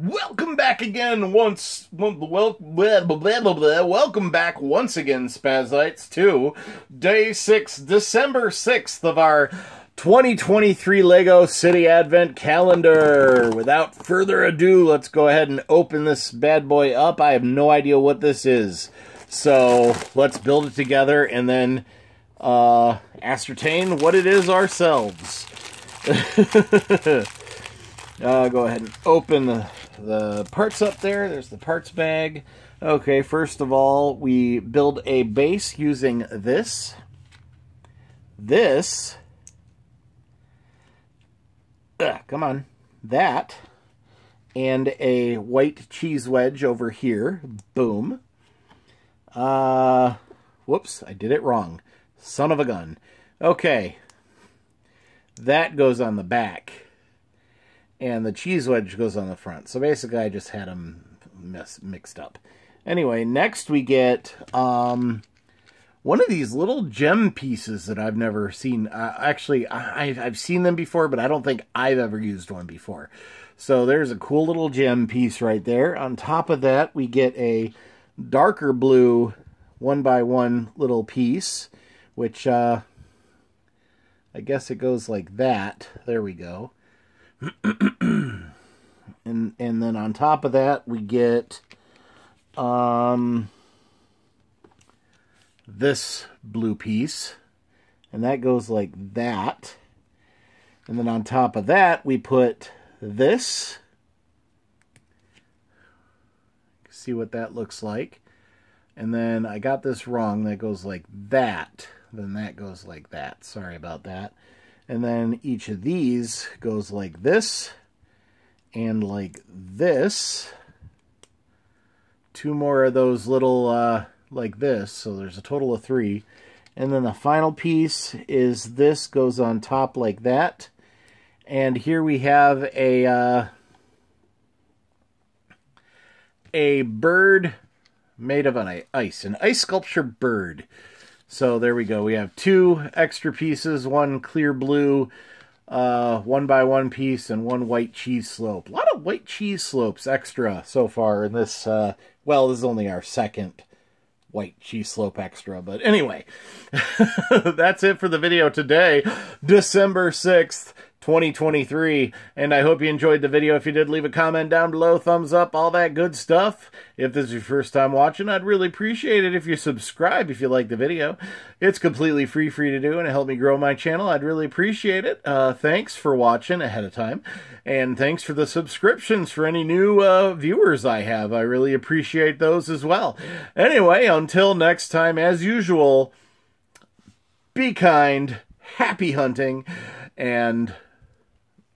Welcome back again once well blah, blah, blah, blah, welcome back once again Spazites to day 6 December 6th of our 2023 Lego City Advent Calendar. Without further ado, let's go ahead and open this bad boy up. I have no idea what this is. So, let's build it together and then uh, ascertain what it is ourselves. Uh, go ahead and open the, the parts up there. There's the parts bag. Okay, first of all, we build a base using this, this, ugh, come on, that, and a white cheese wedge over here. Boom. Uh, whoops, I did it wrong. Son of a gun. Okay, that goes on the back and the cheese wedge goes on the front. So basically, I just had them mess, mixed up. Anyway, next we get um, one of these little gem pieces that I've never seen. Uh, actually, I, I've seen them before, but I don't think I've ever used one before. So there's a cool little gem piece right there. On top of that, we get a darker blue one by one little piece, which uh, I guess it goes like that. There we go. And and then on top of that we get um this blue piece. And that goes like that. And then on top of that we put this. See what that looks like. And then I got this wrong that goes like that. Then that goes like that. Sorry about that and then each of these goes like this and like this. Two more of those little uh, like this. So there's a total of three. And then the final piece is this goes on top like that. And here we have a uh, a bird made of an ice, an ice sculpture bird. So there we go. We have two extra pieces, one clear blue, uh, one by one piece, and one white cheese slope. A lot of white cheese slopes extra so far in this. Uh, well, this is only our second white cheese slope extra. But anyway, that's it for the video today, December 6th. 2023. And I hope you enjoyed the video. If you did, leave a comment down below, thumbs up, all that good stuff. If this is your first time watching, I'd really appreciate it if you subscribe if you like the video. It's completely free for you to do and it helped me grow my channel. I'd really appreciate it. Uh, thanks for watching ahead of time. And thanks for the subscriptions for any new uh, viewers I have. I really appreciate those as well. Anyway, until next time, as usual, be kind, happy hunting, and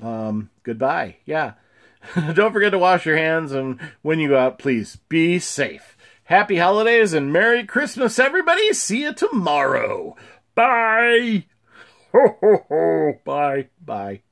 um, goodbye. Yeah. Don't forget to wash your hands, and when you go out, please be safe. Happy holidays and Merry Christmas, everybody. See you tomorrow. Bye. Ho, ho, ho. Bye. Bye.